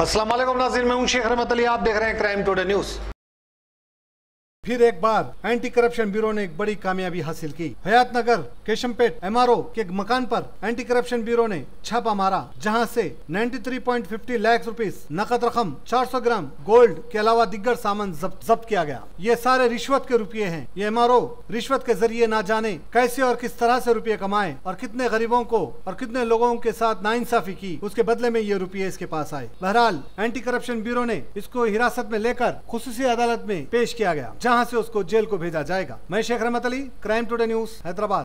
अस्सलाम नाजीर मैं हूँ शेख रहमत अली आप देख रहे हैं क्राइम टुडे न्यूज़। फिर एक बार एंटी करप्शन ब्यूरो ने एक बड़ी कामयाबी हासिल की। हयात नगर केशमपेट, एमआरओ के मकान पर एंटी करप्शन ब्यूरो ने छापा मारा, जहाँ से 93.50 लाख रुपीस नकद रकम 400 ग्राम गोल्ड के अलावा दिग्गर सामान जब्त किया गया। ये सारे रिश्वत के रुपये हैं। ये एमआरओ रिश्वत के ज़रिए ना जाने कैसे और किस तरह से रुपये कमाए और कितने गरीबों को और कितने लोगों के साथ नाइंसाफी की, उसके बदले में ये रुपये इसके पास आए। बहरहाल एंटी करप्शन ब्यूरो ने इसको हिरासत में लेकर खसूसी अदालत में पेश किया गया जहाँ से उसको जेल को भेजा जाएगा। मैं Sheikh Rahmat Ali crime today news Hyderabad.